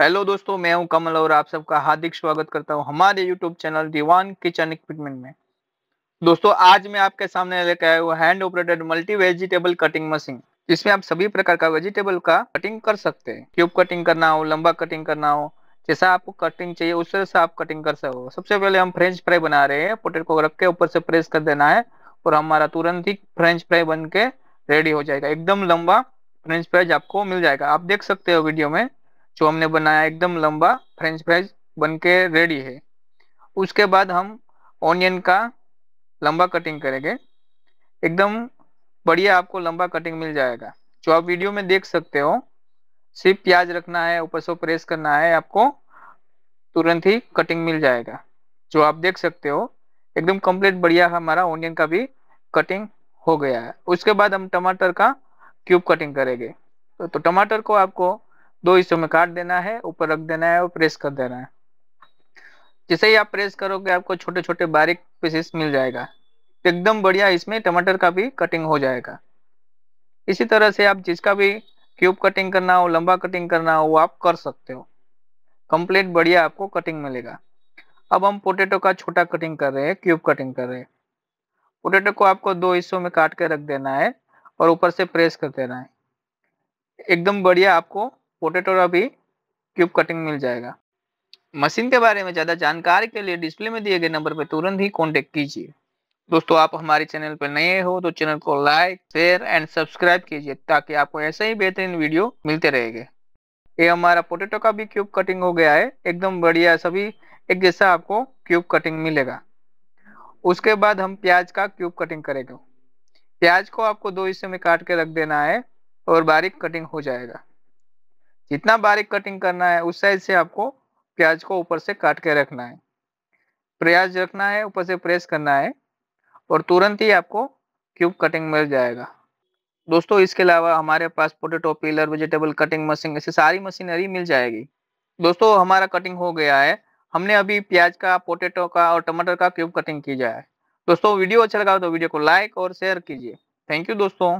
Hello दोस्तों, मैं हूँ कमल और आप सबका हार्दिक स्वागत करता हूँ हमारे YouTube channel Deewan kitchen equipment में। दोस्तों, आज मैं आपके सामने लेकर आया हूँ hand operated multi vegetable cutting machine जिसमें आप सभी प्रकार का वेजिटेबल का कटिंग कर सकते हैं। क्यूब कटिंग करना हो, लंबा कटिंग करना हो, जैसा आपको कटिंग चाहिए, उस तरह से आप कटिंग कर सको सबसे पहले हम फ्रेंच फ्राई बना रहे हैं पोटेटो को रख के ऊपर से प्रेस कर देना है और हमारा तुरंत ही फ्रेंच फ्राई बन के रेडी हो जाएगा। एकदम लंबा फ्रेंच फ्राइज आपको मिल जाएगा। आप देख सकते हो वीडियो में जो हमने बनाया एकदम लंबा फ्रेंच फ्राइज बन के रेडी है। उसके बाद हम ऑनियन का लंबा कटिंग करेंगे। एकदम बढ़िया आपको लंबा कटिंग मिल जाएगा। जो आप वीडियो में देख सकते हो सिर्फ़ प्याज रखना है ऊपर से प्रेस करना है आपको तुरंत ही कटिंग मिल जाएगा। जो आप देख सकते हो एकदम कंप्लीट बढ़िया हमारा ऑनियन का भी कटिंग हो गया है। उसके बाद हम टमाटर का क्यूब कटिंग करेंगे। तो, तो टमाटर को आपको दो हिस्सों में काट देना है, ऊपर रख देना है और प्रेस कर देना है। जैसे ही आप प्रेस करोगे, आपको छोटे छोटे बारीक पीसेस मिल जाएगा। एकदम बढ़िया इसमें टमाटर का भी कटिंग हो जाएगा। इसी तरह से आप जिसका भी क्यूब कटिंग करना हो, लंबा कटिंग करना हो, वो आप कर सकते हो। कंप्लीट बढ़िया आपको कटिंग मिलेगा। अब हम पोटेटो का छोटा कटिंग कर रहे हैं क्यूब कटिंग कर रहे हैं। पोटेटो को आपको दो हिस्सों में काट के रख देना है और ऊपर से प्रेस कर देना है। एकदम बढ़िया आपको पोटेटो का भी क्यूब कटिंग मिल जाएगा। मशीन के बारे में ज़्यादा जानकारी के लिए डिस्प्ले में दिए गए नंबर पर तुरंत ही कॉन्टेक्ट कीजिए। दोस्तों, आप हमारे चैनल पर नए हो तो चैनल को लाइक शेयर एंड सब्सक्राइब कीजिए ताकि आपको ऐसे ही बेहतरीन वीडियो मिलते रहेंगे। ये हमारा पोटेटो का भी क्यूब कटिंग हो गया है। एकदम बढ़िया सभी एक जैसा आपको क्यूब कटिंग मिलेगा। उसके बाद हम प्याज का क्यूब कटिंग करेंगे। प्याज को आपको दो हिस्से में काट के रख देना है और बारीक कटिंग हो जाएगा। जितना बारीक कटिंग करना है, उस साइज़ से आपको प्याज को ऊपर से काट के रखना है। प्याज रखना है, ऊपर से प्रेस करना है और तुरंत ही आपको क्यूब कटिंग मिल जाएगा। दोस्तों, इसके अलावा हमारे पास potato peeler vegetable cutting machine ऐसी सारी मशीनरी मिल जाएगी। दोस्तों, हमारा कटिंग हो गया है। हमने अभी प्याज का पोटेटो का और टमाटर का क्यूब कटिंग किया है दोस्तों, वीडियो अच्छा लगा तो वीडियो को लाइक और शेयर कीजिए। थैंक यू दोस्तों।